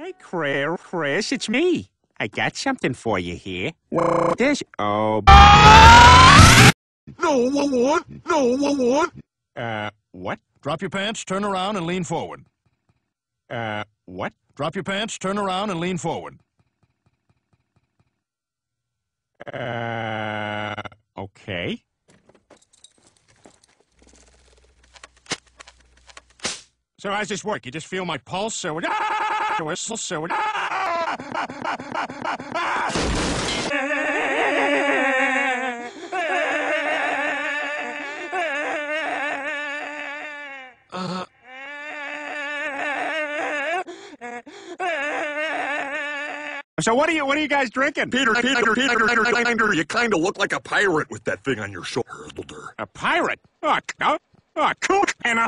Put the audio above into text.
Hey, Chris, Chris, it's me. I got something for you here. What is? Oh, No one? No one uh, what? Drop your pants, turn around, and lean forward. Uh, what? Drop your pants, turn around, and lean forward. Uh, okay. So how's this work? You just feel my pulse, so it, ah, whistle, so it, So what are you what are you guys drinking? Peter, Peter, Peter, Peter, Peter, you kind of look like a pirate with that thing on your shoulder. A pirate? Oh, oh, cool. And a.